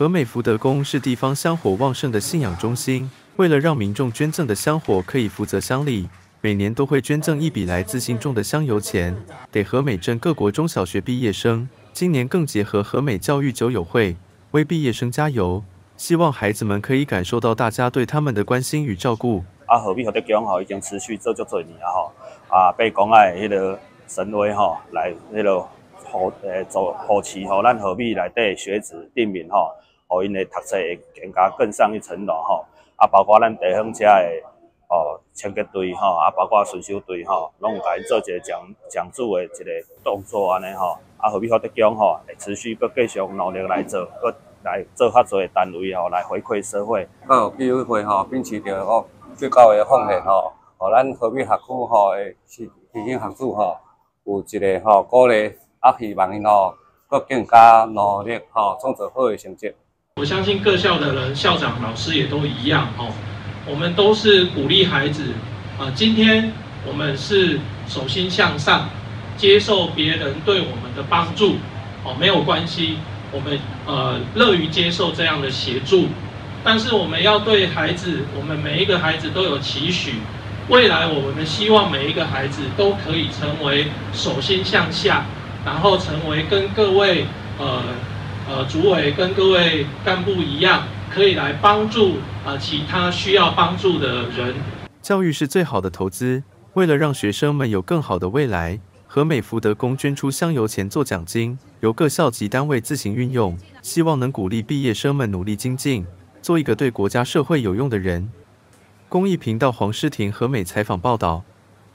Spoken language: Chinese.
和美福德宫是地方香火旺盛的信仰中心，为了让民众捐赠的香火可以福泽乡里，每年都会捐赠一笔来自信众的香油钱给和美镇各国中小学毕业生。今年更结合和美教育酒友会，为毕业生加油，希望孩子们可以感受到大家对他们的关心与照顾。啊，和美福德宫吼已经持续做足多年啊吼，啊，被讲爱迄个神威吼来迄个。护诶做护持吼，咱河美内底学子定名吼，互因诶读册会更加更上一层楼吼。啊，包括咱地方遮诶哦清洁队吼，啊，包括巡守队吼，拢有甲因做一个奖奖助诶一个动作安尼吼。啊，河美福德奖吼，会持续搁继续努力来做，搁来做较侪单位吼，来回馈社会。哦，比如会吼，秉持着哦最高诶奉献吼，互咱河美学区吼诶是提醒学子吼，有一个吼鼓励。啊，希望因吼，搁更加努力吼，创造好的成绩。我相信各校的人、校长、老师也都一样哦。我们都是鼓励孩子啊。今天我们是手心向上，接受别人对我们的帮助哦，没有关系。我们呃乐于接受这样的协助，但是我们要对孩子，我们每一个孩子都有期许。未来我们希望每一个孩子都可以成为手心向下。然后成为跟各位呃呃主委跟各位干部一样，可以来帮助啊其他需要帮助的人。教育是最好的投资。为了让学生们有更好的未来，和美福德宫捐出香油钱做奖金，由各校级单位自行运用，希望能鼓励毕业生们努力精进，做一个对国家社会有用的人。公益频道黄诗婷和美采访报道。